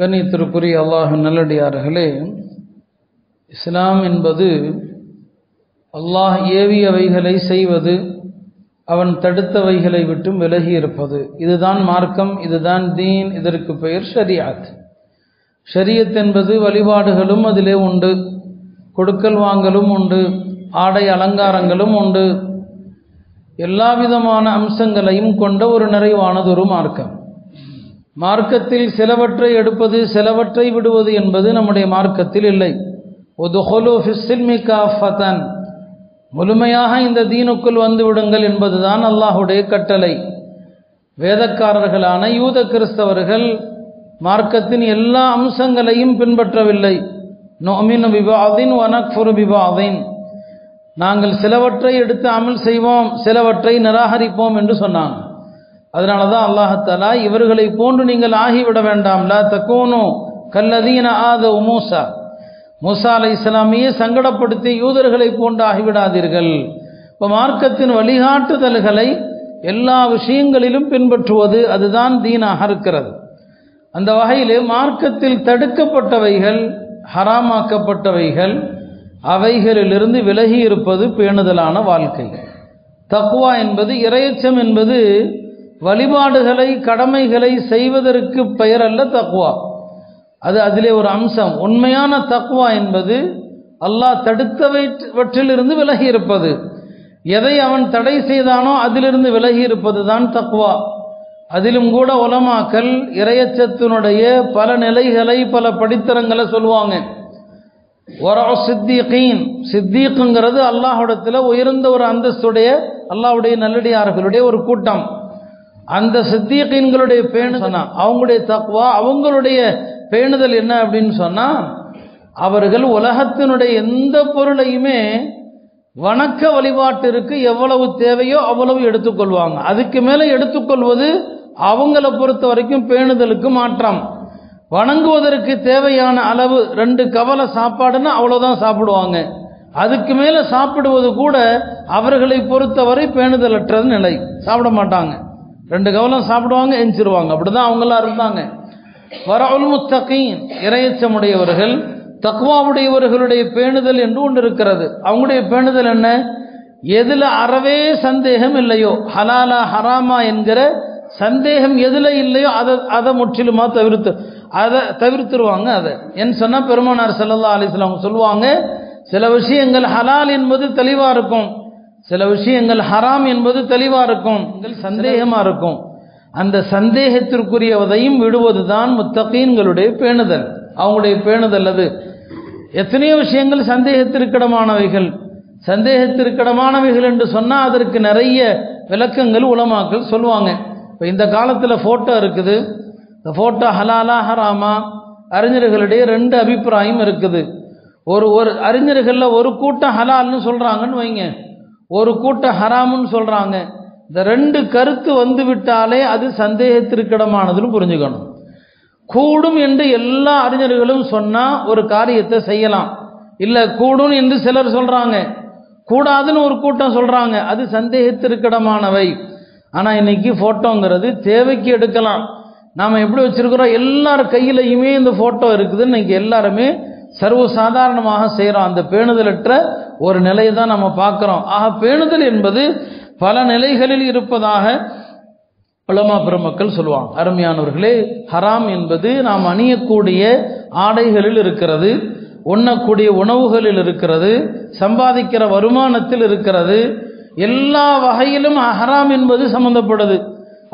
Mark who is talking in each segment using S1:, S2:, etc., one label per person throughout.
S1: கண்ணியத்திற்குரிய அல்லாஹ் நல்லடியார்களே இஸ்லாம் என்பது அல்லாஹ் ஏவியவைகளை செய்வது அவன் தடுத்தவைகளை விட்டும் விலகி இருப்பது இதுதான் மார்க்கம் இதுதான் தீன் இதற்கு பெயர் ஷரியாத். ஷரியத் என்பது வழிபாடுகளும் அதிலே உண்டு கொடுக்கல் வாங்கலும் உண்டு ஆடை அலங்காரங்களும் உண்டு. எல்லா விதமான அம்சங்களையும் கொண்ட ஒரு நிறைவானதொரு மார்க்கம். மார்க்கத்தில் சிலவற்றை எடுப்பது சிலவற்றை விடுவது என்பது நம்முடைய மார்க்கத்தில் இல்லை. ஒதுஹொலு முழுமையாக இந்த தீனுக்குள் வந்து விடுங்கள் என்பதுதான் அல்லாஹுடைய கட்டளை. வேதக்காரர்களான யூத கிறிஸ்தவர்கள் மார்க்கத்தின் எல்லா அம்சங்களையும் பின்பற்றவில்லை. நோமின் விவாதின் வனக்ஃபுரு விவாதின் நாங்கள் சிலவற்றை எடுத்து அமல் செய்வோம் சிலவற்றை நிராகரிப்போம் என்று சொன்னாங்க. அதனால தான் அல்லாஹத்தாலா இவர்களை போன்று நீங்கள் ஆகிவிட வேண்டாம். லா தக்கோனோ கல்லதீன ஆத மூசா. மூசா அலை இஸ்லாமியை சங்கடப்படுத்தி யூதர்களை போன்று ஆகிவிடாதீர்கள். இப்போ மார்க்கத்தின் வழிகாட்டுதல்களை எல்லா விஷயங்களிலும் பின்பற்றுவது அதுதான் தீனாக இருக்கிறது. அந்த வகையில் மார்க்கத்தில் தடுக்கப்பட்டவைகள் ஹராமாக்கப்பட்டவைகள் அவைகளிலிருந்து விலகி இருப்பது பேணுதலான வாழ்க்கை. தக்குவா என்பது இறையச்சம் என்பது வழிபாடுகளை கடமைகளை செய்வதற்கு பெயர் அல்ல தக்குவா அது அதிலே ஒரு அம்சம். உண்மையான தக்குவா என்பது அல்லாஹ் தடுத்தவற்றிலிருந்து விலகி இருப்பது எதை அவன் தடை செய்தானோ அதிலிருந்து விலகி இருப்பது தான் தக்குவா அதிலும் கூட உலமாக்கல் இறையச்சத்தினுடைய பல நிலைகளை பல படித்தரங்களை சொல்லுவாங்க. சித்திகீன். சித்தீக்குங்கிறது அல்லாஹுடத்தில் உயர்ந்த ஒரு அந்தஸ்துடைய அல்லாஹுடைய நல்லடியார்களுடைய ஒரு கூட்டம். அந்த சித்தியக்கீன்களுடைய பேணு சொன்னா அவங்களுடைய தக்குவா அவங்களுடைய பேணுதல் என்ன அப்படின்னு சொன்னா அவர்கள் உலகத்தினுடைய எந்த பொருளையுமே வணக்க வழிபாட்டிற்கு எவ்வளவு தேவையோ அவ்வளவு எடுத்துக்கொள்வாங்க. அதுக்கு மேலே எடுத்துக்கொள்வது அவங்கள பொறுத்த வரைக்கும் பேணுதலுக்கு மாற்றம். வணங்குவதற்கு தேவையான அளவு ரெண்டு கவலை சாப்பாடுன்னா அவ்வளோதான் சாப்பிடுவாங்க. அதுக்கு மேலே சாப்பிடுவது கூட அவர்களை பொறுத்தவரை பேணுதலற்றது நிலை. சாப்பிட மாட்டாங்க. ரெண்டு கவலம் சாப்பிடுவாங்க எஞ்சிருவாங்க அப்படிதான் அவங்களாம் இருந்தாங்க. வர முத்தகீன் இறையச்சமுடையவர்கள் தக்குவாவுடையவர்களுடைய பேணுதல் என்று ஒன்று இருக்கிறது. அவங்களுடைய பேணுதல் என்ன? எதில் அறவே சந்தேகம் இல்லையோ ஹலாலா ஹராமா என்கிற சந்தேகம் எதில் இல்லையோ அதை அதை முற்றிலுமாக தவிர்த்து அதை தவிர்த்துருவாங்க அதை. என் சொன்னால் பெருமானார் செல்லல்லா அலிஸ்லாம் சொல்லுவாங்க சில விஷயங்கள் ஹலால் என்பது தெளிவாக இருக்கும். சில விஷயங்கள் ஹராம் என்பது தெளிவாக இருக்கும். சந்தேகமாக இருக்கும். அந்த சந்தேகத்திற்குரியவதையும் விடுவது தான் முத்தகீன்களுடைய பேணுதல். அவங்களுடைய பேணுதல் அது. எத்தனையோ விஷயங்கள் சந்தேகத்திற்கிடமானவைகள். சந்தேகத்திற்கிடமானவைகள் என்று சொன்னால் அதற்கு நிறைய விளக்கங்கள் உலமாக்கள் சொல்லுவாங்க இப்போ இந்த காலத்தில் ஃபோட்டோ இருக்குது. இந்த ஃபோட்டோ ஹலாலா ஹராமா? அறிஞர்களுடைய ரெண்டு அபிப்பிராயம் இருக்குது. ஒரு ஒரு அறிஞர்களில் ஒரு கூட்டம் ஹலால்னு சொல்கிறாங்கன்னு வைங்க. ஒரு கூட்டம் ஹராமுன்னு சொல்கிறாங்க இந்த ரெண்டு கருத்து வந்து விட்டாலே அது சந்தேகத்திற்கிடமானதுன்னு புரிஞ்சுக்கணும். கூடும் என்று எல்லா அறிஞர்களும் சொன்னால் ஒரு காரியத்தை செய்யலாம். இல்லை கூடும் என்று சிலர் சொல்கிறாங்க கூடாதுன்னு ஒரு கூட்டம் சொல்கிறாங்க அது சந்தேகத்திற்கிடமானவை. ஆனால் இன்னைக்கு ஃபோட்டோங்கிறது தேவைக்கு எடுக்கலாம். நாம் எப்படி வச்சுருக்கிறோம்? எல்லார் கையிலையுமே இந்த ஃபோட்டோ இருக்குதுன்னு இன்றைக்கி எல்லாருமே சர்வ சாதாரணமாக செய்கிறோம் அந்த பேணுதலற்ற ஒரு நிலையை தான் நம்ம பார்க்குறோம். ஆக பேணுதல் என்பது பல நிலைகளில் இருப்பதாக உலமா பெருமக்கள் சொல்லுவாங்க. அருமையானவர்களே ஹராம் என்பது நாம் அணியக்கூடிய ஆடைகளில் இருக்கிறது உண்ணக்கூடிய உணவுகளில் இருக்கிறது சம்பாதிக்கிற வருமானத்தில் இருக்கிறது. எல்லா வகையிலும் ஹராம் என்பது சம்பந்தப்படுது.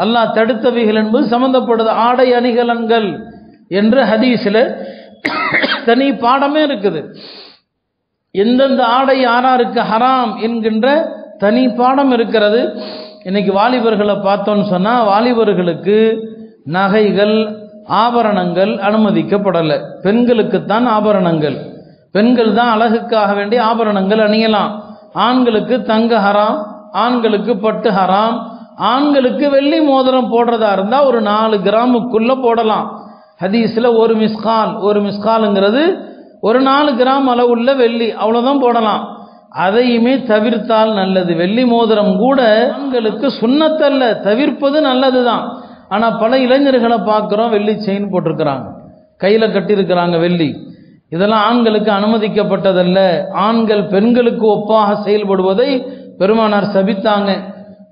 S1: அல்லாஹ் தடுத்தவைகள் என்பது சம்பந்தப்படுது. ஆடை அணிகலன்கள் என்று ஹதீஸில் தனி பாடமே இருக்குது. எந்தெந்த ஆடை யாராருக்கு ஹராம் என்கின்ற தனி பாடம் இருக்கிறது. இன்னைக்கு வாலிபர்களை பார்த்தோன்னு சொன்னால் வாலிபர்களுக்கு நகைகள் ஆபரணங்கள் அனுமதிக்கப்படலை. பெண்களுக்குத்தான் ஆபரணங்கள். பெண்கள் தான் அழகுக்காக வேண்டிய ஆபரணங்கள் அணியலாம். ஆண்களுக்கு தங்க ஹராம் ஆண்களுக்கு பட்டு ஹராம் ஆண்களுக்கு வெள்ளி மோதிரம் போடுறதா இருந்தால் ஒரு நாலு கிராமுக்குள்ளே போடலாம். ஹதீஸில் ஒரு மிஸ்கால் ஒரு மிஸ்காலுங்கிறது ஒரு நாலு கிராம் அளவுள்ள வெள்ளி அவ்வளோதான் போடலாம். அதையுமே தவிர்த்தால் நல்லது. வெள்ளி மோதிரம் கூட ஆண்களுக்கு சுண்ணத்தல்ல தவிர்ப்பது நல்லது தான் ஆனால் பல இளைஞர்களை பார்க்குறோம் வெள்ளி செயின் போட்டிருக்கிறாங்க. கையில் கட்டியிருக்கிறாங்க வெள்ளி. இதெல்லாம் ஆண்களுக்கு அனுமதிக்கப்பட்டதல்ல. ஆண்கள் பெண்களுக்கு ஒப்பாக செயல்படுவதை பெருமானார் சபித்தாங்க.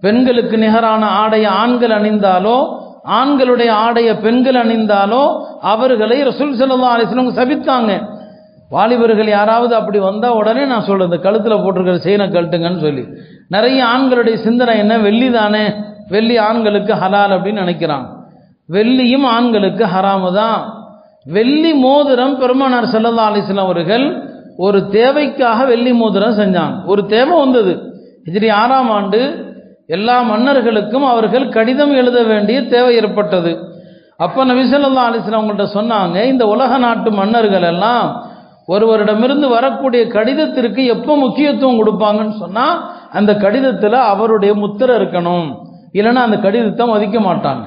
S1: பெண்களுக்கு நிகரான ஆடையை ஆண்கள் அணிந்தாலோ ஆண்களுடைய ஆடைய பெண்கள் அணிந்தாலோ அவர்களை ரசூல் செல்லா அலிஸ்லம் சபித்தாங்க. வாலிபர்கள் யாராவது அப்படி வந்தால் உடனே நான் சொல்கிறேன் இந்த கழுத்தில் போட்டிருக்கிற செயினை கழுட்டுங்கன்னு சொல்லி. நிறைய ஆண்களுடைய சிந்தனை என்ன? வெள்ளி தானே வெள்ளி ஆண்களுக்கு ஹலால் அப்படின்னு நினைக்கிறான். வெள்ளியும் ஆண்களுக்கு ஹராமு தான் வெள்ளி மோதிரம் பெருமானார் ஸல்லல்லாஹு அலிஸ்லாம் அவர்கள் ஒரு தேவைக்காக வெள்ளி மோதிரம் செஞ்சாங்க. ஒரு தேவை வந்தது. ஹிஜ்ரி ஆறாம் ஆண்டு எல்லா மன்னர்களுக்கும் அவர்கள் கடிதம் எழுத வேண்டிய தேவை ஏற்பட்டது. அப்போ நபி செல்லதா அலைஹி அவங்கள்ட்ட சொன்னாங்க இந்த உலக நாட்டு மன்னர்கள் எல்லாம் ஒருவரிடமிருந்து வரக்கூடிய கடிதத்திற்கு எப்போ முக்கியத்துவம் கொடுப்பாங்கன்னு சொன்னால் அந்த கடிதத்தில் அவருடைய முத்திரை இருக்கணும். இல்லைன்னா அந்த கடிதத்தை மதிக்க மாட்டாங்க.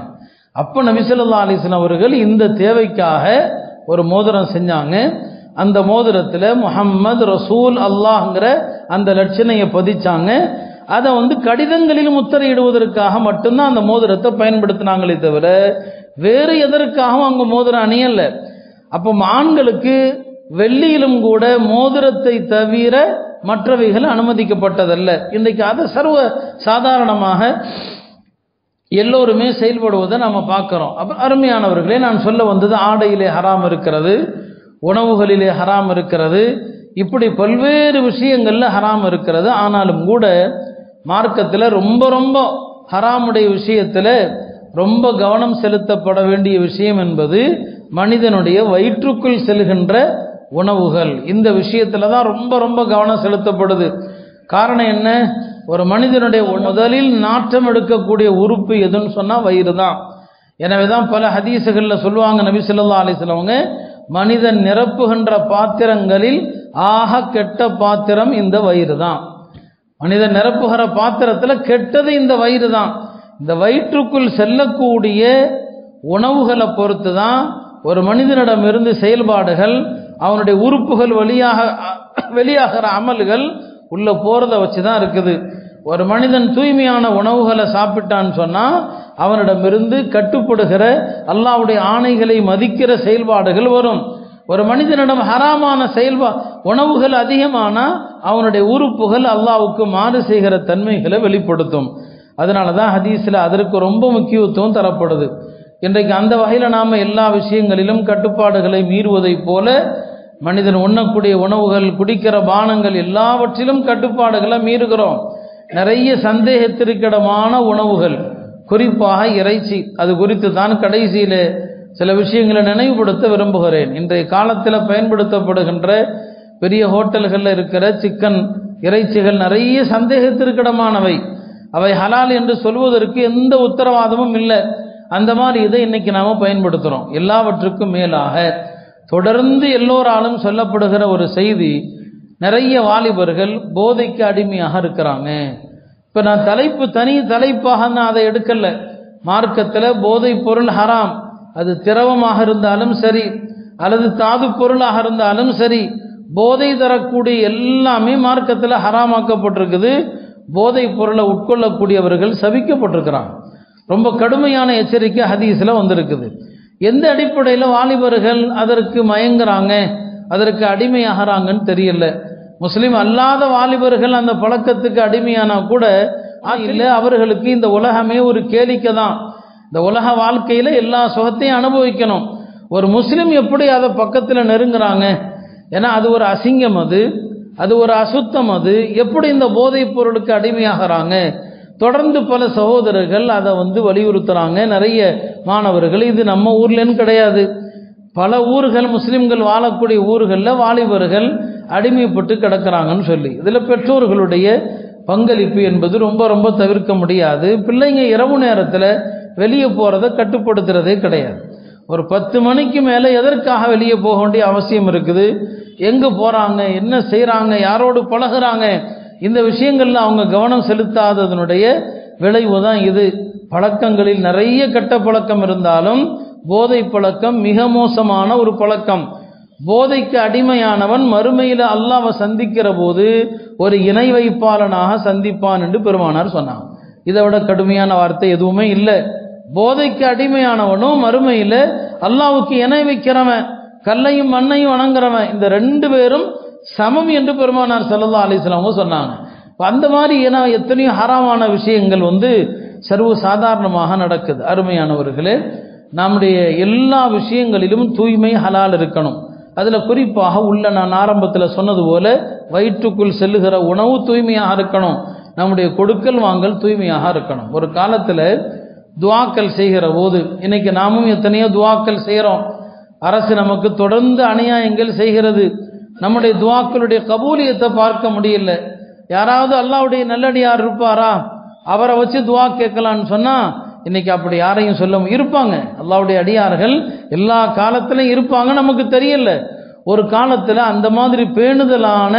S1: அப்போ நபிசல்லா அலிஸ்லாம் அவர்கள் இந்த தேவைக்காக ஒரு மோதிரம் செஞ்சாங்க. அந்த மோதிரத்தில் முஹம்மது ரசூல் அல்லாஹ்ங்கிற அந்த லட்சணையை பதிச்சாங்க. அதை வந்து கடிதங்களில் முத்திரையிடுவதற்காக மட்டும்தான் அந்த மோதிரத்தை பயன்படுத்தினாங்களே தவிர வேறு எதற்காகவும் அங்கே மோதிரம் அணியலை. அப்போ ஆண்களுக்கு வெள்ளியிலும் கூட மோதிரத்தை தவிர மற்றவைகள் அனுமதிக்கப்பட்டதல்ல. இன்றைக்கு அதை சர்வ சாதாரணமாக எல்லோருமே செயல்படுவதை நம்ம பார்க்குறோம். அப்போ அருமையானவர்களே நான் சொல்ல வந்தது ஆடையிலே ஹராம் இருக்கிறது உணவுகளிலே ஹராம் இருக்கிறது இப்படி பல்வேறு விஷயங்களில் ஹராம் இருக்கிறது. ஆனாலும் கூட மார்க்கத்தில் ரொம்ப ரொம்ப ஹராமுடைய விஷயத்தில் ரொம்ப கவனம் செலுத்தப்பட வேண்டிய விஷயம் என்பது மனிதனுடைய வயிற்றுக்குள் செல்கின்ற உணவுகள். இந்த விஷயத்தில் தான் ரொம்ப ரொம்ப கவனம் செலுத்தப்படுது. காரணம் என்ன? ஒரு மனிதனுடைய முதலில் நாற்றம் எடுக்கக்கூடிய உறுப்பு எதுன்னு சொன்னால் வயிறு தான். எனவே தான் பல ஹதீசுகளில் சொல்லுவாங்க நபி சொல்லா அலிஸ்லவங்க மனிதன் நிரப்புகின்ற பாத்திரங்களில் ஆக கெட்ட பாத்திரம் இந்த வயிறு தான். மனிதன் நிரப்புகிற பாத்திரத்தில் கெட்டது இந்த வயிறு தான். இந்த வயிற்றுக்குள் செல்லக்கூடிய உணவுகளை பொறுத்து தான் ஒரு மனிதனிடமிருந்து செயல்பாடுகள் அவனுடைய உறுப்புகள் வழியாக வெளியாகிற அமல்கள் உள்ள போகிறத வச்சு தான் இருக்குது. ஒரு மனிதன் தூய்மையான உணவுகளை சாப்பிட்டான்னு சொன்னால் அவனிடமிருந்து கட்டுப்படுகிற அல்லாவுடைய ஆணைகளை மதிக்கிற செயல்பாடுகள் வரும். ஒரு மனிதனிடம் ஹராமான செயல்பா உணவுகள் அதிகமானால் அவனுடைய உறுப்புகள் அல்லாவுக்கு மாறு செய்கிற தன்மைகளை வெளிப்படுத்தும். அதனால தான் ஹதீஸில் அதற்கு ரொம்ப முக்கியத்துவம் தரப்படுது. இன்றைக்கு அந்த வகையில் நாம் எல்லா விஷயங்களிலும் கட்டுப்பாடுகளை மீறுவதைப் போல மனிதன் உண்ணக்கூடிய உணவுகள் குடிக்கிற பானங்கள் எல்லாவற்றிலும் கட்டுப்பாடுகளை மீறுகிறோம். நிறைய சந்தேகத்திற்கிடமான உணவுகள். குறிப்பாக இறைச்சி. அது குறித்து தான் கடைசியில் சில விஷயங்களை நினைவுபடுத்த விரும்புகிறேன். இன்றைய காலத்தில் பயன்படுத்தப்படுகின்ற பெரிய ஹோட்டல்களில் இருக்கிற சிக்கன் இறைச்சிகள் நிறைய சந்தேகத்திற்கிடமானவை. அவை ஹலால் என்று சொல்வதற்கு எந்த உத்தரவாதமும் இல்லை. அந்த மாதிரி இதை இன்னைக்கு நாம் பயன்படுத்துகிறோம் எல்லாவற்றுக்கும் மேலாக தொடர்ந்து எல்லோராலும் சொல்லப்படுகிற ஒரு செய்தி நிறைய வாலிபர்கள் போதைக்கு அடிமையாக இருக்கிறாங்க. இப்போ நான் தலைப்பு தனி தலைப்பாக நான் அதை எடுக்கல. மார்க்கத்தில் போதைப் பொருள் ஹராம். அது திரவமாக இருந்தாலும் சரி அல்லது தாது பொருளாக இருந்தாலும் சரி போதை தரக்கூடிய எல்லாமே மார்க்கத்தில் ஹராமாக்கப்பட்டிருக்குது. போதை பொருளை உட்கொள்ளக்கூடியவர்கள் சபிக்கப்பட்டிருக்கிறாங்க. ரொம்ப கடுமையான எச்சரிக்கை ஹதீஸில் வந்திருக்குது. எந்த அடிப்படையில் வாலிபர்கள் அதற்கு மயங்குறாங்க அதற்கு அடிமையாகிறாங்கன்னு தெரியல. முஸ்லீம் அல்லாத வாலிபர்கள் அந்த பழக்கத்துக்கு அடிமையானா கூட இல்லை அவர்களுக்கு இந்த உலகமே ஒரு கேளிக்கை தான் இந்த உலக வாழ்க்கையில் எல்லா சுகத்தையும் அனுபவிக்கணும். ஒரு முஸ்லீம் எப்படி அதை பக்கத்தில் நெருங்குறாங்க? ஏன்னா அது ஒரு அசிங்கம் அது. அது ஒரு அசுத்தம் அது. எப்படி இந்த போதைப் பொருளுக்கு அடிமையாகிறாங்க? தொடர்ந்து பல சகோதரர்கள் அதை வந்து வலியுறுத்துகிறாங்க நிறைய மாணவர்கள் இது நம்ம ஊர்லன்னு கிடையாது. பல ஊர்கள் முஸ்லீம்கள் வாழக்கூடிய ஊர்களில் வாலிபர்கள் அடிமைப்பட்டு கிடக்கிறாங்கன்னு சொல்லி. இதில் பெற்றோர்களுடைய பங்களிப்பு என்பது ரொம்ப ரொம்ப தவிர்க்க முடியாது. பிள்ளைங்க இரவு நேரத்தில் வெளியே போகிறத கட்டுப்படுத்துறதே கிடையாது. ஒரு பத்து மணிக்கு மேலே எதற்காக வெளியே போக வேண்டிய அவசியம் இருக்குது? எங்கே போகிறாங்க என்ன செய்கிறாங்க யாரோடு பழகிறாங்க? இந்த விஷயங்களில் அவங்க கவனம் செலுத்தாததனுடைய விளைவு தான் இது. பழக்கங்களில் நிறைய கெட்ட பழக்கம் இருந்தாலும் போதை பழக்கம் மிக மோசமான ஒரு பழக்கம். போதைக்கு அடிமையானவன் மறுமையில் அல்லாவை சந்திக்கிற போது ஒரு இணை வைப்பாளனாக சந்திப்பான் என்று பெருமானார் சொன்னான் இதை விட கடுமையான வார்த்தை எதுவுமே இல்லை. போதைக்கு அடிமையானவனும் மறுமையில் அல்லாவுக்கு இணை வைக்கிறவன் கல்லையும் மண்ணையும் வணங்குறவன் இந்த ரெண்டு பேரும் சமம் என்று பெருமானார் ஸல்லல்லாஹு அலிஸ்லாமும் சொன்னாங்க. அந்த மாதிரி ஏன்னா எத்தனையோ ஹராமான விஷயங்கள் வந்து சர்வ சாதாரணமாக நடக்குது. அருமையானவர்களே நம்முடைய எல்லா விஷயங்களிலும் தூய்மை ஹலால் இருக்கணும். அதில் குறிப்பாக உள்ள நான் ஆரம்பத்தில் சொன்னது போல வயிற்றுக்குள் செல்லுகிற உணவு தூய்மையாக இருக்கணும். நம்முடைய கொடுக்கல் வாங்கல் தூய்மையாக இருக்கணும். ஒரு காலத்தில் துவாக்கள் செய்கிற போது இன்னைக்கு நாமும் எத்தனையோ துவாக்கள் செய்கிறோம் அரசு நமக்கு தொடர்ந்து அநியாயங்கள் செய்கிறது. நம்முடைய துவாக்களுடைய கபூலியத்தை பார்க்க முடியல. யாராவது அல்லாவுடைய நல்லடியார் இருப்பாரா? அவரை வச்சு துவா கேட்கலான்னு சொன்னால் இன்னைக்கு அப்படி யாரையும் சொல்ல இருப்பாங்க. அல்லாவுடைய அடியார்கள் எல்லா காலத்திலையும் இருப்பாங்க நமக்கு தெரியல. ஒரு காலத்தில் அந்த மாதிரி பேணுதலான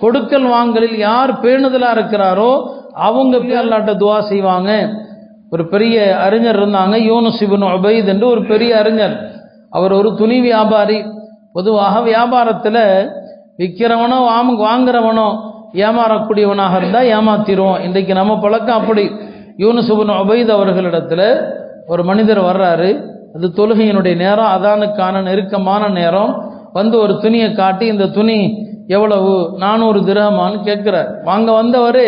S1: கொடுக்கல் வாங்கலில் யார் பேணுதலாக இருக்கிறாரோ அவங்க போய் அல்லாட்ட துவா செய்வாங்க. ஒரு பெரிய அறிஞர் இருந்தாங்க யூனுஸ் இப்னு உபைத் என்று ஒரு பெரிய அறிஞர். அவர் ஒரு துணி வியாபாரி. பொதுவாக வியாபாரத்தில் விற்கிறவனோ வாங்க வாங்குறவனோ ஏமாறக்கூடியவனாக இருந்தால் ஏமாத்திடுவோம் இன்றைக்கு நம்ம பழக்கம் அப்படி. யூனுசுபன் இப்னு அவர்களிடத்தில் ஒரு மனிதர் வர்றாரு. அது தொழுகையினுடைய நேரம் அதானுக்கான நெருக்கமான நேரம். வந்து ஒரு துணியை காட்டி இந்த துணி எவ்வளவு? நானூறு திரகமானு கேட்குறார். வாங்க வந்தவர்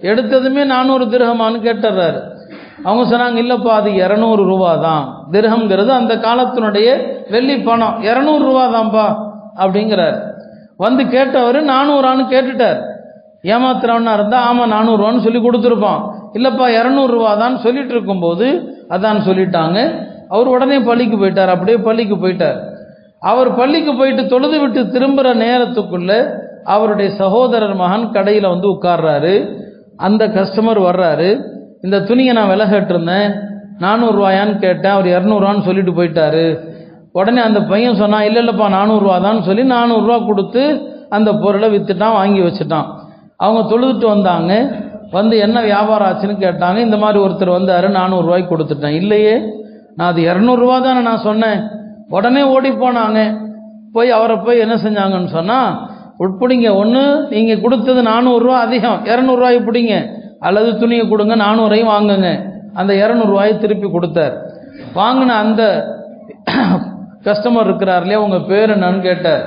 S1: எடுத்ததுமே நானூறு திரகமானு கேட்டுறாரு. அவங்க சொன்னாங்க இல்லைப்பா அது இரநூறு ரூபா தான் திரகம்ங்கிறது அந்த காலத்தினுடைய வெள்ளி பணம். இரநூறு ரூபா தான்ப்பா அப்படிங்கிறார். வந்து கேட்டவர் நானூறான்னு கேட்டுட்டார். ஏமாத்துறவனா இருந்தால் ஆமாம் நானூறுவான்னு சொல்லி கொடுத்துருப்பான். இல்லைப்பா இரநூறுவா தான் சொல்லிட்டு இருக்கும்போது அதான் சொல்லிட்டாங்க. அவர் உடனே பள்ளிக்கு போயிட்டார். அப்படியே பள்ளிக்கு போயிட்டார். அவர் பள்ளிக்கு போயிட்டு தொழுது விட்டு திரும்புகிற நேரத்துக்குள்ளே அவருடைய சகோதரர் மகன் கடையில் வந்து உட்கார்றாரு. அந்த கஸ்டமர் வர்றாரு. இந்த துணியை நான் விலை கேட்டிருந்தேன். நானூறுரூவாயான்னு கேட்டேன். அவர் இரநூறுவான்னு சொல்லிட்டு போயிட்டாரு. உடனே அந்த பையன் சொன்னான் இல்லை இல்லைப்பா நானூறுரூவா தான் சொல்லி நானூறுரூவா கொடுத்து அந்த பொருளை விற்றுட்டான் வாங்கி வச்சுட்டான். அவங்க தொழுதுட்டு வந்தாங்க. வந்து என்ன வியாபாரம் ஆச்சுன்னு கேட்டாங்க. இந்த மாதிரி ஒருத்தர் வந்தார் நானூறுரூவாய்க்கு கொடுத்துட்டேன். இல்லையே நான் அது இரநூறுவா தானே நான் சொன்னேன். உடனே ஓடி போனாங்க. போய் அவரை போய் என்ன செஞ்சாங்கன்னு சொன்னால் உட்பிடிங்க ஒன்று நீங்கள் கொடுத்தது நானூறுரூவா அதிகம். இரநூறுவாய் பிடிங்க. அல்லது துணியை கொடுங்க நானூறையும் வாங்குங்க. அந்த இரநூறுவாயை திருப்பி கொடுத்தார். வாங்கின அந்த கஸ்டமர் இருக்கிறார் இல்லையா உங்கள் பேர் என்னன்னு கேட்டார்.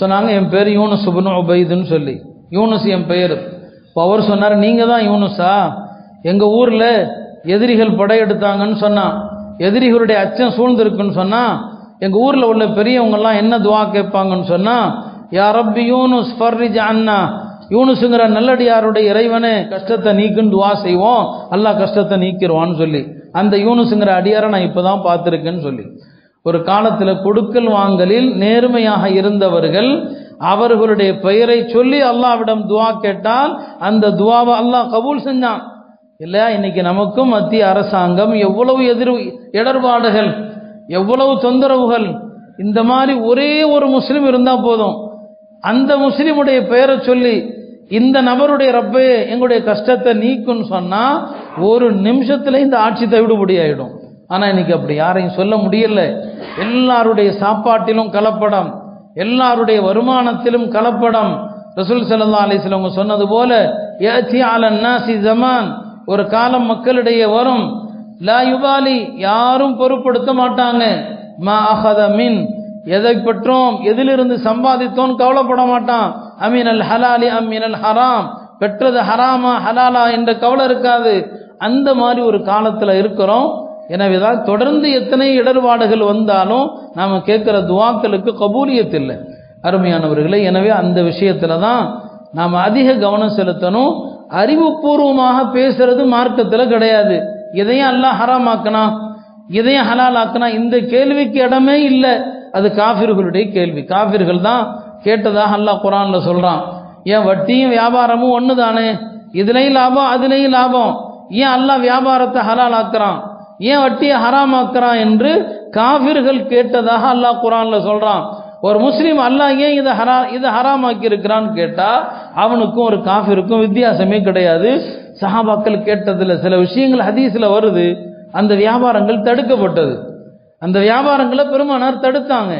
S1: சொன்னாங்க என் பேர் யூனு சுபனு உபைதுன்னு சொல்லி. யூனுஸ் என் பெயர். இப்போ அவர் சொன்னார் நீங்கள் தான் யூனுஸா? எங்கள் ஊரில் எதிரிகள் படையெடுத்தாங்கன்னு சொன்னான் எதிரிகளுடைய அச்சம் சூழ்ந்திருக்குன்னு சொன்னால் எங்கள் ஊரில் உள்ள பெரியவங்கெல்லாம் என்ன துவா கேட்பாங்கன்னு சொன்னால் யா ரப்பி யூனுஸ் ஃபர்ரிஜ் அண்ணா யூனுஸுங்கிற நல்லடியாருடைய இறைவனே கஷ்டத்தை நீக்குன்னு துவா செய்வோம் அல்லாஹ் கஷ்டத்தை நீக்கிடுவான்னு சொல்லி. அந்த யூனுஸுங்கிற அடியாரை நான் இப்போ தான் பார்த்துருக்கேன்னு சொல்லி. ஒரு காலத்தில் கொடுக்கல் வாங்கலில் நேர்மையாக இருந்தவர்கள் அவர்களுடைய பெயரை சொல்லி அல்லாவிடம் துவா கேட்டால் அந்த துவாவை அல்லாஹ் கபூல் செஞ்சான். இல்லையா? இன்னைக்கு நமக்கும் மத்திய அரசாங்கம் எவ்வளவு எதிர் இடர்பாடுகள் எவ்வளவு தொந்தரவுகள் இந்த மாதிரி ஒரே ஒரு முஸ்லீம் இருந்தால் போதும். அந்த முஸ்லீமுடைய பெயரை சொல்லி இந்த நபருடைய ரப்பே எங்களுடைய கஷ்டத்தை நீக்குன்னு சொன்னால் ஒரு நிமிஷத்தில் இந்த ஆட்சி தவிடுபடி ஆகிடும் ஆனால் இன்னைக்கு அப்படி யாரையும் சொல்ல முடியல. எல்லாருடைய சாப்பாட்டிலும் கலப்படம் எல்லாருடைய வருமானத்திலும் கலப்படம். ரசூல் சல்லா அலைஹி அவங்க சொன்னது போல யாத்தி ஆலன் நாசி ஜமான். ஒரு காலம் மக்களிடையே வரும். லா யுபாலி யாரும் பொருட்படுத்த மாட்டாங்க. மா அஹத மின் எதை பெற்றோம் எதிலிருந்து சம்பாதித்தோம் கவலைப்பட மாட்டான். அமீன் அல் ஹலாலி அமீன் அல் ஹராம். பெற்றது ஹராமா ஹலாலா என்ற கவலை இருக்காது. அந்த மாதிரி ஒரு காலத்தில் இருக்கிறோம். எனவே தான் தொடர்ந்து எத்தனை இடர்பாடுகள் வந்தாலும் நாம் கேட்குற துவாக்களுக்கு கபூலியத் இல்லை அருமையானவர்களே எனவே அந்த விஷயத்தில் தான் நாம் அதிக கவனம் செலுத்தணும். அறிவுபூர்வமாக பேசுறது மார்க்கத்தில் கிடையாது. இதையும் அல்லாஹ் ஹராமாக்கனா இதையும் ஆக்கினா இந்த கேள்விக்கு இடமே இல்லை. அது காஃபிர்களுடைய கேள்வி. காஃபிர்கள் தான் கேட்டதாக அல்லாஹ் குரானில் சொல்கிறான் ஏன் வட்டியும் வியாபாரமும் ஒன்று தானே இதுலையும் லாபம் அதுலேயும் லாபம். ஏன் அல்லாஹ் வியாபாரத்தை ஹலாலாக்குறான்? ஏன் வட்டியை ஹராமாக்குறான் என்று காவிர்கள் கேட்டதாக அல்லாஹ் குரான்ல சொல்றான். ஒரு முஸ்லீம் அல்லாஹ் ஏன் இதை ஹரா இதை ஹராமாக்கி இருக்கிறான்னு கேட்டா அவனுக்கும் ஒரு காஃபிருக்கும் வித்தியாசமே கிடையாது. சஹாபாக்கள் கேட்டதில் சில விஷயங்கள் ஹதீஸில் வருது. அந்த வியாபாரங்கள் தடுக்கப்பட்டது. அந்த வியாபாரங்களை பெருமானார் தடுத்தாங்க.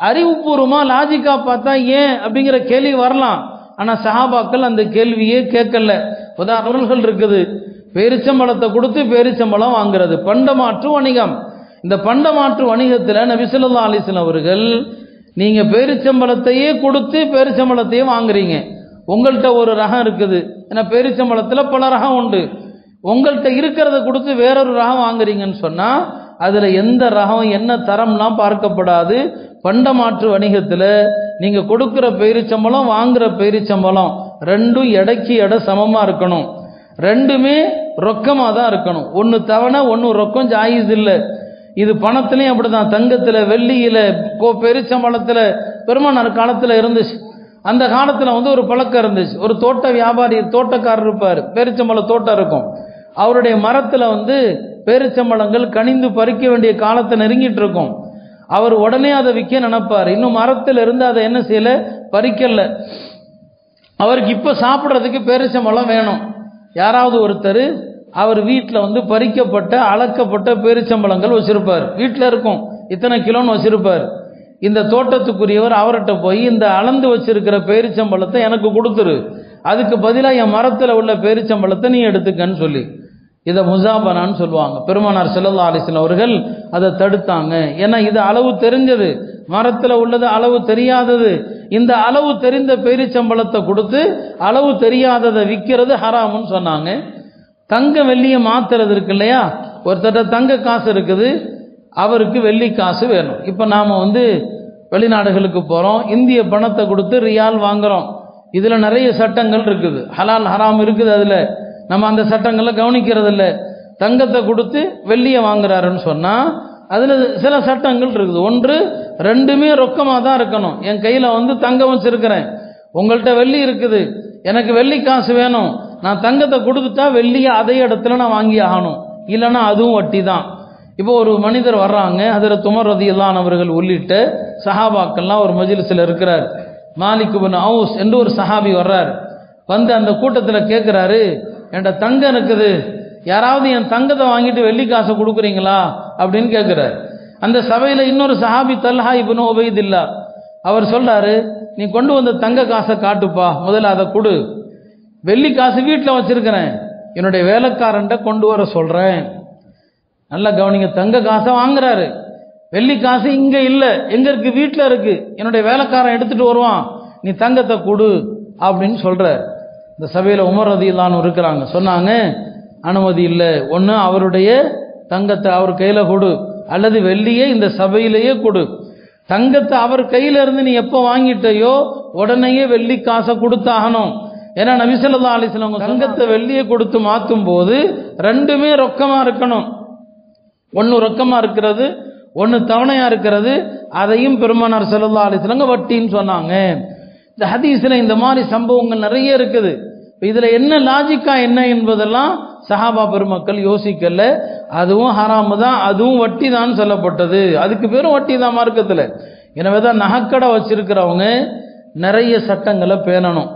S1: அறிவுபூர்வமாக லாஜிக்கா பார்த்தா ஏன் அப்படிங்கிற கேள்வி வரலாம். ஆனால் சஹாபாக்கள் அந்த கேள்வியே கேட்கல. உதாரணங்கள் இருக்குது. பேரிச்சம்பழத்தை கொடுத்து பேரிச்சம்பழம் வாங்குறது. பண்டமாற்று வணிகம். இந்த பண்டமாற்று வணிகத்தில் நபிசுல்லா அலிஸ்லாம் அவர்கள் நீங்கள் பேரிச்சம்பளத்தையே கொடுத்து பேரிச்சம்பளத்தையே வாங்குறீங்க. உங்கள்கிட்ட ஒரு ரகம் இருக்குது. ஏன்னா பேரிச்சம்பளத்தில் பல ரகம் உண்டு. உங்கள்கிட்ட இருக்கிறத கொடுத்து வேறொரு ரகம் வாங்குறீங்கன்னு சொன்னால் அதில் எந்த ரகம் என்ன தரம்லாம் பார்க்கப்படாது. பண்டமாற்று வணிகத்தில் நீங்கள் கொடுக்குற பேரிச்சம்பளம் வாங்குற பேரிச்சம்பளம் ரெண்டும் எடைக்கு எடை சமமாக இருக்கணும். ரெண்டுமே ரொக்கமாக தான் இருக்கணும். ஒன்று தவணை ஒன்று ரொக்கம் ஜாயிஸ் இல்லை. இது பணத்துலையும் அப்படிதான். தங்கத்தில் வெள்ளியில் கோ பெருச்சம்பளத்தில் பெருமானார் காலத்தில் இருந்துச்சு. அந்த காலத்தில் வந்து ஒரு பழக்கம் இருந்துச்சு. ஒரு தோட்ட வியாபாரி தோட்டக்காரர் இருப்பார். பேரிச்சம்பழ தோட்டம் இருக்கும். அவருடைய மரத்தில் வந்து பேரிச்சம்பழங்கள் கனிந்து பறிக்க வேண்டிய காலத்தை நெருங்கிட்டு இருக்கும். அவர் உடனே அதை விற்க நினைப்பார். இன்னும் மரத்தில் இருந்து அதை என்ன செய்யலை? பறிக்கல. அவருக்கு இப்போ சாப்பிட்றதுக்கு பேரிச்சம்பழம் வேணும். யாராவது ஒருத்தர் அவர் வீட்டில் வந்து பறிக்கப்பட்ட அளக்கப்பட்ட பேரிச்சம்பளங்கள் வச்சிருப்பார். வீட்டில் இருக்கும். இத்தனை கிலோன்னு வச்சிருப்பார். இந்த தோட்டத்துக்குரியவர் அவர்கிட்ட போய் இந்த அளந்து வச்சிருக்கிற பேரிச்சம்பழத்தை எனக்கு கொடுத்துரு. அதுக்கு பதிலாக என் மரத்தில் உள்ள பேரிச்சம்பழத்தை நீ எடுத்துக்கன்னு சொல்லி. இதை முசாபனான்னு சொல்லுவாங்க. பெருமானார் செல்லல்லா அலிஸ்லாம் அவர்கள் அதை தடுத்தாங்க. ஏன்னா இது அளவு தெரிஞ்சது. மரத்தில் உள்ளது அளவு தெரியாதது. இந்த அளவு தெரிந்த பேரிச்சம்பளத்தை கொடுத்து அளவு தெரியாததை விற்கிறது ஹராமுன்னு சொன்னாங்க. தங்க வெள்ளியை மாத்துறது இருக்கு இல்லையா? ஒருத்தட்ட தங்க காசு இருக்குது. அவருக்கு வெள்ளி காசு வேணும். இப்போ நாம் வந்து வெளிநாடுகளுக்கு போகிறோம் இந்திய பணத்தை கொடுத்து ரியால் வாங்குறோம். இதில் நிறைய சட்டங்கள் இருக்குது. ஹலால் ஹராம் இருக்குது அதில். நம்ம அந்த சட்டங்களை கவனிக்கிறது இல்லை தங்கத்தை கொடுத்து வெள்ளியை வாங்குறாருன்னு சொன்னால் அதில் சில சட்டங்கள் இருக்குது. ஒன்று ரெண்டுமே ரொக்கமாக தான் இருக்கணும். என் கையில் வந்து தங்கம் வச்சுருக்கிறேன். உங்கள்கிட்ட வெள்ளி இருக்குது. எனக்கு வெள்ளி காசு வேணும். நான் தங்கத்தை கொடுத்துட்டா வெள்ளியை அதே இடத்துல நான் வாங்கி ஆகணும். இல்லைன்னா அதுவும் வட்டி தான். இப்போ ஒரு மனிதர் வர்றாங்க அதில் துமர் ரதியல்லான் அவர்கள் உள்ளிட்ட சஹாபாக்கள்லாம் ஒரு மஜிலிஸில் இருக்கிறார். மாலிக் பின் அவுஸ் என்று ஒரு சஹாபி வர்றார். வந்து அந்த கூட்டத்தில் கேட்குறாரு என்கிட்ட தங்கம் இருக்குது. யாராவது என் தங்கத்தை வாங்கிட்டு வெள்ளி காசை கொடுக்குறீங்களா? அப்படின்னு கேட்குறார் அந்த சபையில் இன்னொரு சஹாபி தல்ஹா இப்னு உபயதில்லா அவர் சொல்கிறாரு நீ கொண்டு வந்த தங்க காசை காட்டுப்பா முதல்ல அதை கொடு. வெள்ளி காசு வீட்டில் வச்சுருக்கிறேன். என்னுடைய வேலைக்காரன்ட்ட கொண்டு வர சொல்கிறேன் நல்லா கவனிங்க தங்க காசை வாங்குறாரு. வெள்ளி காசு இங்கே இல்லை எங்கே இருக்குது வீட்டில் இருக்குது என்னுடைய வேலைக்காரன் எடுத்துகிட்டு வருவான். நீ தங்கத்தை கொடு அப்படின்னு சொல்கிறார் இந்த சபையில் உமர் ரதியில்லான்னு இருக்கிறாங்க. சொன்னாங்க அனுமதி இல்லை. ஒன்று அவருடைய தங்கத்தை அவர் கையில் கொடு. அல்லது வெள்ளியே இந்த சபையிலேயே கொடு. தங்கத்தை அவர் கையில இருந்து நீ எப்போ வாங்கிட்டயோ உடனேயே வெள்ளி காசை கொடுத்தாகணும். ஏன்னா நபிசல்லா அலிஸ்லாம் தங்கத்தை வெள்ளியை கொடுத்து மாற்றும் போது ரெண்டுமே ரொக்கமாக இருக்கணும். ஒன்று ரொக்கமாக இருக்கிறது ஒன்று தவணையாக இருக்கிறது. அதையும் பெருமானார் செல்லல்லா அலிஸ்லங்க வட்டின்னு சொன்னாங்க. இந்த ஹதீஸில் இந்த மாதிரி சம்பவங்கள் நிறைய இருக்குது. இதில் என்ன லாஜிக்கா என்ன என்பதெல்லாம் சஹாபா பெருமக்கள் யோசிக்கல. அதுவும் ஹராமு தான் அதுவும் வட்டி தான் சொல்லப்பட்டது. அதுக்கு பேரும் வட்டி தான் மார்க்கத்தில். எனவே தான் நகைக்கடை வச்சிருக்கிறவங்க நிறைய சட்டங்களை பேணணும்.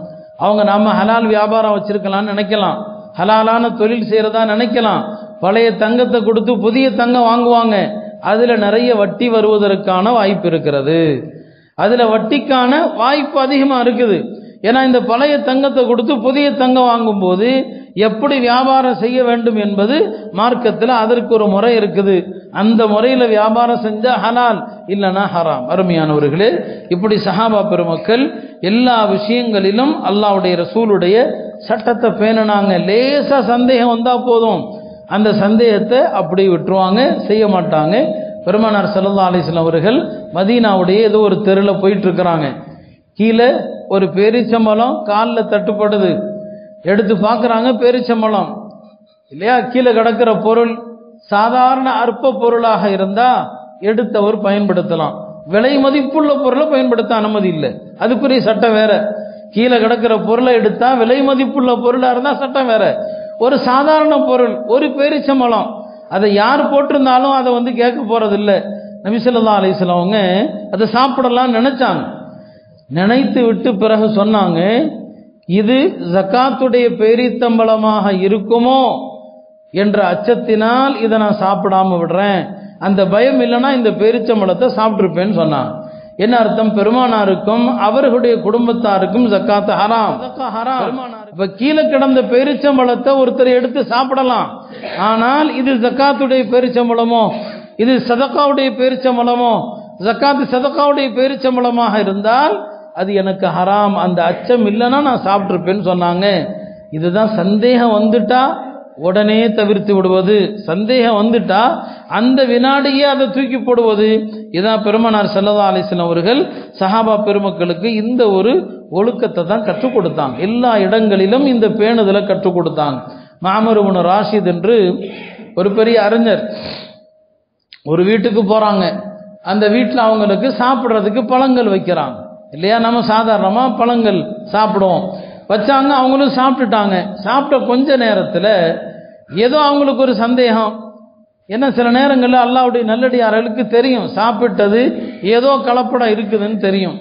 S1: அவங்க நம்ம ஹலால் வியாபாரம் வச்சிருக்கலாம்னு நினைக்கலாம். ஹலாலான தொழில் செய்கிறதா நினைக்கலாம். பழைய தங்கத்தை கொடுத்து புதிய தங்கம் வாங்குவாங்க. அதில் நிறைய வட்டி வருவதற்கான வாய்ப்பு இருக்கிறது. அதில் வட்டிக்கான வாய்ப்பு அதிகமாக இருக்குது. ஏன்னா இந்த பழைய தங்கத்தை கொடுத்து புதிய தங்கம் வாங்கும்போது எப்படி வியாபாரம் செய்ய வேண்டும் என்பது மார்க்கத்தில் அதற்கு ஒரு முறை இருக்குது. அந்த முறையில் வியாபாரம் செஞ்சால் ஹலால் இல்லைன்னா ஹராம். அருமையானவர்களே இப்படி சஹாபா பெருமக்கள் எல்லா விஷயங்களிலும் அல்லாவுடைய ரசூலுடைய சட்டத்தை பேணினாங்க. லேசாக சந்தேகம் வந்தால் போதும். அந்த சந்தேகத்தை அப்படி விட்டுருவாங்க செய்ய மாட்டாங்க. பெருமானார் சல்லா அலிஸ்லாம் அவர்கள் மதீனாவுடைய ஏதோ ஒரு தெருவில் போயிட்டு இருக்கிறாங்க கீழே ஒரு பேரிச்சம்பளம் காலில் தட்டுப்படுது. எடுத்து பார்க்குறாங்க பேரிச்சம்பளம் இல்லையா? கீழே கிடக்கிற பொருள் சாதாரண அற்ப பொருளாக இருந்தால் எடுத்தவர் பயன்படுத்தலாம். விலை மதிப்புள்ள பொருளை பயன்படுத்த அனுமதி இல்லை. அதுக்குரிய சட்டம் வேற. கீழே கிடக்கிற பொருளை எடுத்தா விலை மதிப்புள்ள பொருளாக இருந்தால் சட்டம் வேற. ஒரு சாதாரண பொருள் ஒரு பேரிச்சம்பளம் அதை யார் போட்டிருந்தாலும் அதை வந்து கேட்க போறதில்லை. நபிசல்லா அலிஸ்லவங்க அதை சாப்பிடலாம்னு நினைச்சாங்க. நினைத்து விட்டு பிறகு சொன்னாங்க இது ஜக்காத்துடைய பேரித்தம்பளமாக இருக்குமோ என்ற அச்சத்தினால் இதை நான் சாப்பிடாம விடுறேன். அந்த பயம் இல்லைன்னா இந்த பேரிச்சம்பளத்தை சாப்பிட்ருப்பேன்னு சொன்னான் என்ன அர்த்தம்? பெருமானாருக்கும் அவர்களுடைய குடும்பத்தாருக்கும் ஜக்காத்து ஹராம். ஹராம். இப்ப கீழே கிடந்த பேரிச்சம்பளத்தை ஒருத்தர் எடுத்து சாப்பிடலாம். ஆனால் இது ஜக்காத்துடைய பேரிச்சம்பளமோ இது சதக்காவுடைய பேரிச்சம்பளமோ ஜக்காத்து சதக்காவுடைய பேரிச்சம்பளமாக இருந்தால் அது எனக்கு ஹராம். அந்த அச்சம் இல்லைன்னா நான் சாப்பிட்ருப்பேன்னு சொன்னாங்க. இதுதான் சந்தேகம் வந்துட்டா உடனே தவிர்த்து விடுவது. சந்தேகம் வந்துட்டா அந்த வினாடியே அதை தூக்கி போடுவது. இதான் பெருமனார் செல்லதா அலிஸ்லாம் அவர்கள் சஹாபா பெருமக்களுக்கு இந்த ஒரு ஒழுக்கத்தை தான் கற்றுக் கொடுத்தாங்க. எல்லா இடங்களிலும் இந்த பேணுதலை கற்றுக் கொடுத்தாங்க. மாமருமனு ராஷித் என்று ஒரு பெரிய அறிஞர் ஒரு வீட்டுக்கு போகிறாங்க அந்த வீட்டில் அவங்களுக்கு சாப்பிட்றதுக்கு பழங்கள் வைக்கிறாங்க. இல்லையா? நம்ம சாதாரணமாக பழங்கள் சாப்பிடுவோம். வச்சாங்க அவங்களும் சாப்பிட்டுட்டாங்க. சாப்பிட்ட கொஞ்ச நேரத்தில் ஏதோ அவங்களுக்கு ஒரு சந்தேகம். ஏன்னா சில நேரங்களில் அல்லாவுடைய நல்லடியார்களுக்கு தெரியும். சாப்பிட்டது ஏதோ கலப்படம் இருக்குதுன்னு தெரியும்.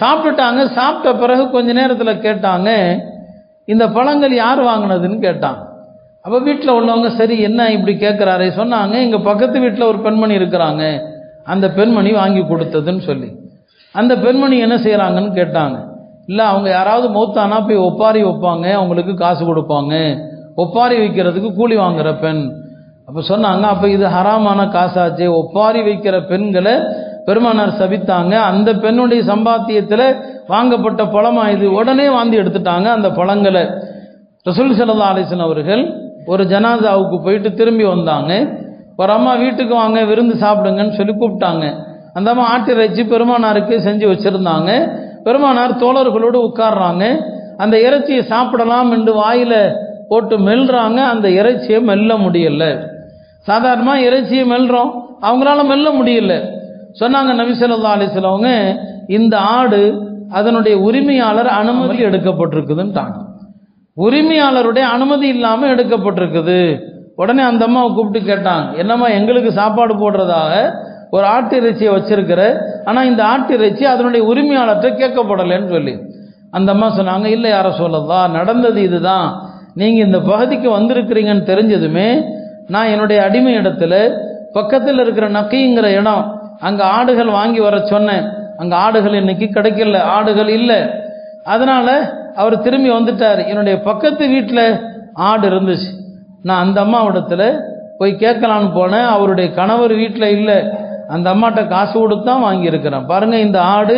S1: சாப்பிட்டுட்டாங்க சாப்பிட்ட பிறகு கொஞ்ச நேரத்தில் கேட்டாங்க இந்த பழங்கள் யார் வாங்கினதுன்னு கேட்டான். அப்போ வீட்டில் உள்ளவங்க சரி என்ன இப்படி கேட்குறாரு சொன்னாங்க எங்கள் பக்கத்து வீட்டில் ஒரு பெண்மணி இருக்கிறாங்க. அந்த பெண்மணி வாங்கி கொடுத்ததுன்னு சொல்லி. அந்த பெண்மணி என்ன செய்கிறாங்கன்னு கேட்டாங்க இல்லை அவங்க யாராவது மௌத்தானா போய் ஒப்பாரி வைப்பாங்க அவங்களுக்கு காசு கொடுப்பாங்க. ஒப்பாரி வைக்கிறதுக்கு கூலி வாங்குற பெண். அப்போ சொன்னாங்க அப்போ இது ஹராமான காசாச்சு. ஒப்பாரி வைக்கிற பெண்களை பெருமானார் சபித்தாங்க. அந்த பெண்ணுடைய சம்பாத்தியத்தில் வாங்கப்பட்ட பழமா இது? உடனே வாந்தி எடுத்துட்டாங்க அந்த பழங்களை. ரசூல் சல்லா அலிசன் அவர்கள் ஒரு ஜனாதாவுக்கு போயிட்டு திரும்பி வந்தாங்க. ஒரு அம்மா வீட்டுக்கு வாங்க விருந்து சாப்பிடுங்கன்னு சொல்லி கூப்பிட்டாங்க. அந்த அம்மா ஆட்டிறைச்சி பெருமானாருக்கு செஞ்சு வச்சுருந்தாங்க. பெருமானார் தோழர்களோடு உட்கார்றாங்க. அந்த இறைச்சியை சாப்பிடலாம் என்று வாயில் போட்டு மெல்றாங்க. அந்த இறைச்சியை மெல்ல முடியல. சாதாரணமாக இறைச்சியை மெல்றோம். அவங்களால மெல்ல முடியல. சொன்னாங்க நபிசல்லா அலிஸ்லவங்க இந்த ஆடு அதனுடைய உரிமையாளர் அனுமதி எடுக்கப்பட்டிருக்குதுன்ட்டாங்க. உரிமையாளருடைய அனுமதி இல்லாமல் எடுக்கப்பட்டிருக்குது. உடனே அந்த அம்மாவை கூப்பிட்டு கேட்டாங்க என்னம்மா எங்களுக்கு சாப்பாடு போடுறதாக ஒரு ஆட்டு இறைச்சியை வச்சிருக்கிற ஆனால் இந்த ஆட்டு இறைச்சி அதனுடைய உரிமையாளர்கிட்ட கேட்கப்படலைன்னு சொல்லி. அந்த அம்மா சொன்னாங்க இல்லை யாரை சொல்லதா நடந்தது இதுதான். நீங்கள் இந்த பகுதிக்கு வந்திருக்கிறீங்கன்னு தெரிஞ்சதுமே நான் என்னுடைய அடிமை இடத்துல பக்கத்தில் இருக்கிற நக்கைங்கிற இடம் அங்கே ஆடுகள் வாங்கி வர சொன்னேன். அங்கே ஆடுகள் இன்னைக்கு கிடைக்கல ஆடுகள் இல்லை. அதனால் அவர் திரும்பி வந்துட்டார். என்னுடைய பக்கத்து வீட்டில் ஆடு இருந்துச்சு. நான் அந்த அம்மாவிடத்தில் போய் கேட்கலான்னு போனேன். அவருடைய கணவர் வீட்டில் இல்லை. அந்த அம்மாட்ட காசு கொடுத்து தான் வாங்கியிருக்கிறேன். பாருங்கள் இந்த ஆடு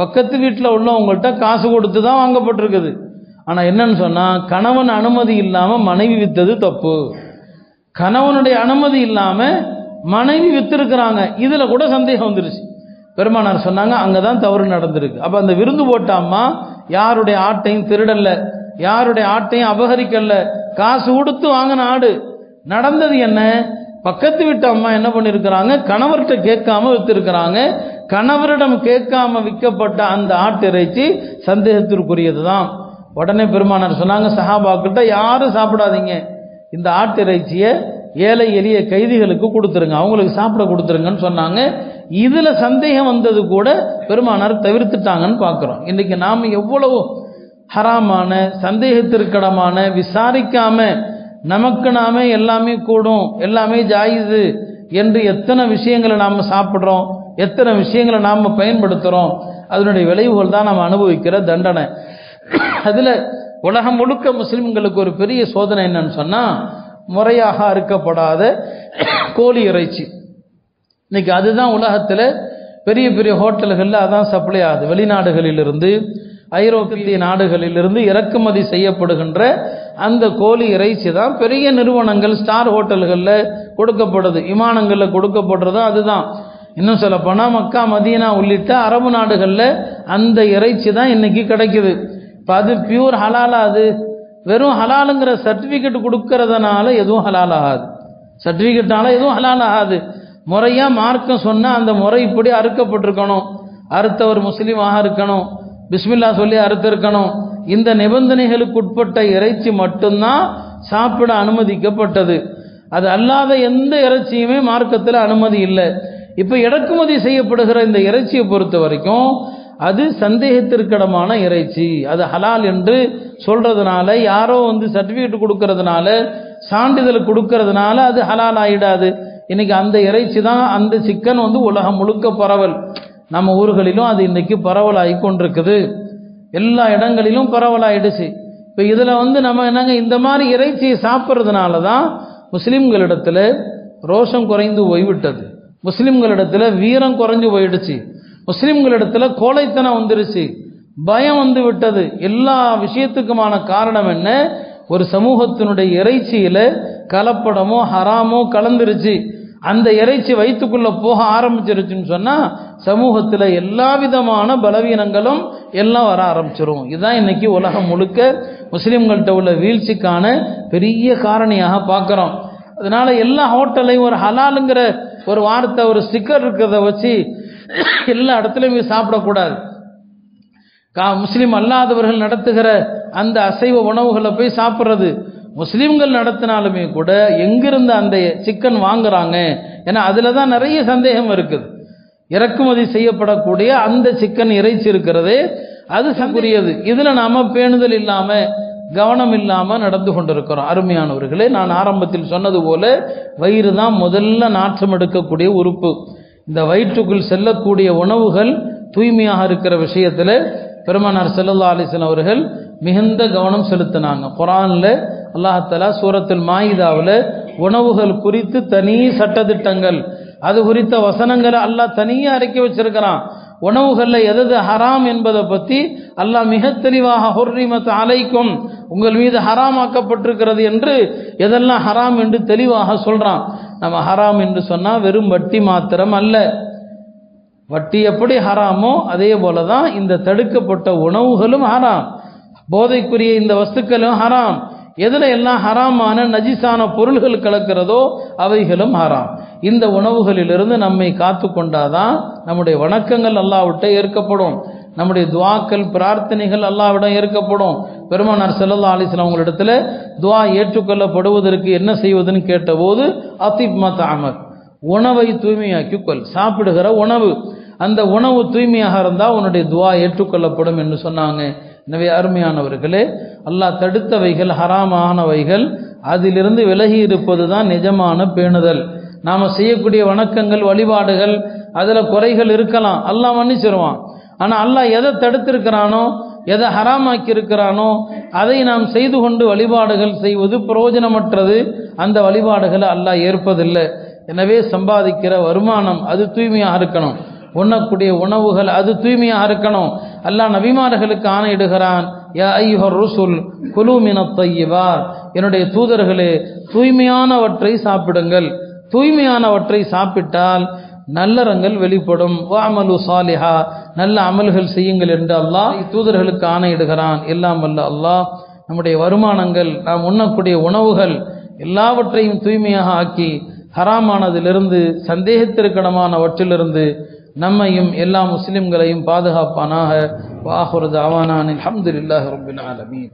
S1: பக்கத்து வீட்டில் உள்ளவங்கள்ட்ட காசு கொடுத்து தான் வாங்கப்பட்டிருக்குது. ஆனால் என்னன்னு சொன்னால் கணவன் அனுமதி இல்லாமல் மனைவி வித்தது தப்பு. கணவனுடைய அனுமதி இல்லாமல் மனைவி வித்திருக்கிறாங்க. இதில் கூட சந்தேகம் வந்துருச்சு. பெருமானார் சொன்னாங்க அங்கே தான் தவறு நடந்திருக்கு. அப்போ அந்த விருந்து போட்ட அம்மா யாருடைய ஆட்டையும் திருடல்ல. யாருடைய ஆட்டையும் அபகரிக்கல காசு கொடுத்து வாங்கின ஆடு. நடந்தது என்ன? பக்கத்து வீட்டு அம்மா என்ன பண்ணியிருக்கிறாங்க கணவர்கிட்ட கேட்காம வித்திருக்கிறாங்க. கணவரிடம் கேட்காம விற்கப்பட்ட அந்த ஆட்டு இறைச்சி சந்தேகத்திற்குரியது தான் உடனே பெருமானார் சொன்னாங்க சஹாபாக்கிட்ட யாரும் சாப்பிடாதீங்க. இந்த ஆட்டிறைச்சியை ஏழை எளிய கைதிகளுக்கு கொடுத்துருங்க. அவங்களுக்கு சாப்பிட கொடுத்துருங்கன்னு சொன்னாங்க. இதில் சந்தேகம் வந்தது கூட பெருமானார் தவிர்த்துட்டாங்கன்னு பார்க்குறோம். இன்றைக்கி நாம் எவ்வளவு ஹராமான சந்தேகத்திற்கிடமான விசாரிக்காம நமக்கு நாமே எல்லாமே கூடும் எல்லாமே ஜாயுது என்று எத்தனை விஷயங்களை நாம் சாப்பிட்றோம் எத்தனை விஷயங்களை நாம் பயன்படுத்துகிறோம் அதனுடைய விளைவுகள் தான் நாம் அனுபவிக்கிற தண்டனை. அதில் உலகம் முழுக்க முஸ்லிம்களுக்கு ஒரு பெரிய சோதனை என்னன்னு சொன்னால் முறையாக அறுக்கப்படாத கோழி இறைச்சி. இன்னைக்கு அதுதான் உலகத்தில் பெரிய பெரிய ஹோட்டல்களில் அதான் சப்ளை ஆகுது. வெளிநாடுகளிலிருந்து ஐரோப்பிய நாடுகளிலிருந்து இறக்குமதி செய்யப்படுகின்ற அந்த கோழி இறைச்சி தான் பெரிய நிறுவனங்கள் ஸ்டார் ஹோட்டல்களில் கொடுக்கப்படுது. விமானங்களில் கொடுக்கப்படுறதும் அதுதான். இன்னும் சொல்லப்போனால் மக்கா மதீனா உள்ளிட்ட அரபு நாடுகளில் அந்த இறைச்சி தான் இன்னைக்கு கிடைக்குது. இப்போ அது பியூர் ஹலாலா அது. வெறும் ஹலாலுங்கிற சர்டிஃபிகேட் கொடுக்கறதுனால எதுவும் ஹலால் ஆகாது. சர்டிஃபிகேட்னால எதுவும் ஹலால் ஆகாது. முறையாக மார்க்கம் சொன்னால் அந்த முறை இப்படி அறுக்கப்பட்டிருக்கணும். அறுத்தவர் முஸ்லீமாக இருக்கணும். பிஸ்மில்லா சொல்லி அறுத்திருக்கணும். இந்த நிபந்தனைகளுக்கு உட்பட்ட இறைச்சி மட்டும்தான் சாப்பிட அனுமதிக்கப்பட்டது. அது அல்லாத எந்த இறைச்சியுமே மார்க்கத்தில் அனுமதி இல்லை. இப்போ இறக்குமதி செய்யப்படுகிற இந்த இறைச்சியை பொறுத்த வரைக்கும் அது சந்தேகத்திற்கிடமான இறைச்சி. அது ஹலால் என்று சொல்றதுனால யாரோ வந்து சர்டிஃபிகேட் கொடுக்கறதுனால சான்றிதழ் கொடுக்கறதுனால அது ஹலால் ஆகிடாது இன்னைக்கு அந்த இறைச்சி தான் அந்த சிக்கன் வந்து உலகம் முழுக்க பரவல். நம்ம ஊர்களிலும் அது இன்னைக்கு பரவலாகி கொண்டிருக்குது. எல்லா இடங்களிலும் பரவலாயிடுச்சு. இப்போ இதில் வந்து நம்ம என்னங்க இந்த மாதிரி இறைச்சியை சாப்பிட்றதுனால தான் முஸ்லீம்களிடத்தில் ரோஷம் குறைந்து போய்விட்டது. முஸ்லீம்களிடத்தில் வீரம் குறைஞ்சு போயிடுச்சு. முஸ்லீம்களிடத்தில் கோழைத்தனம் வந்துருச்சு. பயம் வந்து விட்டது. எல்லா விஷயத்துக்குமான காரணம் என்ன? ஒரு சமூகத்தினுடைய இறைச்சியில் கலப்படமோ ஹராமோ கலந்துருச்சு. அந்த இறைச்சி வயிற்றுக்குள்ளே போக ஆரம்பிச்சிருச்சுன்னு சொன்னால் சமூகத்தில் எல்லா விதமான பலவீனங்களும் எல்லாம் வர ஆரம்பிச்சிரும். இதுதான் இன்னைக்கு உலகம் முழுக்க முஸ்லீம்கள்கிட்ட உள்ள வீழ்ச்சிக்கான பெரிய காரணியாக பார்க்குறோம். அதனால எல்லா ஹோட்டலையும் ஒரு ஹலாலுங்கிற ஒரு வார்த்தை ஒரு ஸ்டிக்கர் இருக்கிறத வச்சு எல்லா இடத்துலையும் சாப்பிடக்கூடாது. கா முஸ்லீம் அல்லாதவர்கள் நடத்துகிற அந்த அசைவ உணவுகளை போய் சாப்பிட்றது. முஸ்லீம்கள் நடத்தினாலுமே கூட எங்கிருந்து அந்த சிக்கன் வாங்குறாங்க? ஏன்னா அதில் தான் நிறைய சந்தேகம் இருக்குது. இறக்குமதி செய்யப்படக்கூடிய அந்த சிக்கன் இறைச்சி இருக்கிறதே அது சங்குரியது இதில் நாம் பேணுதல் இல்லாமல் கவனம் இல்லாமல் நடந்து கொண்டிருக்கிறோம். அருமையானவர்களே நான் ஆரம்பத்தில் சொன்னது போல வயிறு தான் முதல்ல நாற்றம் எடுக்கக்கூடிய உறுப்பு. இந்த வயிற்றுக்குள் செல்லக்கூடிய உணவுகள் தூய்மையாக இருக்கிற விஷயத்தில் பெருமனார் செல்லல்லா அலிசன் அவர்கள் மிகுந்த கவனம் செலுத்தினாங்க. குரானில் அல்லாஹலா சூரத்தில் மாயிதாவில் உணவுகள் குறித்து தனி சட்டத்திட்டங்கள் அது குறித்த வசனங்களை அல்லாஹ் தனியாக அறிக்கை வச்சிருக்கிறான். உணவுகளில் எதது ஹராம் என்பதை பற்றி அல்லாஹ் மிக தெளிவாக ஹொர்ரிமத் அலைக்கும் உங்கள் மீது ஹராமாக்கப்பட்டிருக்கிறது என்று எதெல்லாம் ஹராம் என்று தெளிவாக சொல்கிறான் நம்ம ஹராம் என்று சொன்னால் வெறும் வட்டி மாத்திரம் அல்ல வட்டி எப்படி ஹராமோ அதே போல தான் இந்த தடுக்கப்பட்ட உணவுகளும் ஹராம். போதைக்குரிய இந்த வஸ்துக்களும் ஹராம். எதில் எல்லாம் ஹராமான நஜிசான பொருள்கள் கலக்கிறதோ அவைகளும் ஹராம். இந்த உணவுகளிலிருந்து நம்மை காத்து கொண்டாதான் நம்முடைய வணக்கங்கள் அல்லாவிட்ட ஏற்கப்படும். நம்முடைய துவாக்கள் பிரார்த்தனைகள் அல்லாவிடம் ஏற்கப்படும். பெருமானார் செல்லல்லா அலிஸ்லாம் உங்களிடத்தில் துவா ஏற்றுக்கொள்ளப்படுவதற்கு என்ன செய்வதுன்னு கேட்டபோது அத்திப் மத் அமர் உணவை தூய்மையாக்கிக்கொள். சாப்பிடுகிற உணவு. அந்த உணவு தூய்மையாக இருந்தால் உன்னுடைய துவா ஏற்றுக்கொள்ளப்படும் என்று சொன்னாங்க. எனவே அருமையானவர்களே அல்லாஹ் தடுத்தவைகள் ஹராமானவைகள் அதிலிருந்து விலகி இருப்பது தான் நிஜமான பேணுதல். நாம் செய்யக்கூடிய வணக்கங்கள் வழிபாடுகள் அதில் குறைகள் இருக்கலாம். அல்லாஹ் மன்னிச்சிருவான். ஆனால் அல்லாஹ் எதை தடுத்திருக்கிறானோ எதை ஹராமாக்கி இருக்கிறானோ அதை நாம் செய்து கொண்டு வழிபாடுகள் செய்வது பிரயோஜனமற்றது. அந்த வழிபாடுகளை அல்லாஹ் ஏற்பதில்லை. எனவே சம்பாதிக்கிற வருமானம் அது தூய்மையாக இருக்கணும். உண்ணக்கூடிய உணவுகள் அது தூய்மையாக இருக்கணும். அல்லாஹ் நபிமார்களுக்கு ஆணையிடுகிறான் யா ஐயுஹர் ருசுல் குலு என்னுடைய தூதர்களே தூய்மையானவற்றை சாப்பிடுங்கள். தூய்மையானவற்றை சாப்பிட்டால் நல்லறங்கள் வெளிப்படும். வாமலு சாலிஹா. நல்ல அமல்கள் செய்யுங்கள் என்று அல்லாஹ் தூதர்களுக்கு ஆணையிடுகிறான். எல்லாம் வல்ல அல்லாஹ். நம்முடைய வருமானங்கள் நாம் உண்ணக்கூடிய உணவுகள் எல்லாவற்றையும் தூய்மையாக ஆக்கி ஹராமானதிலிருந்து சந்தேகத்திற்கிடமானவற்றிலிருந்து நம்மையும் எல்லா முஸ்லிம்களையும் பாதுகாப்பானாக. வாஹுரது அவானான் அலமதுல்லாஹ் ரபின் ஆலமீன்.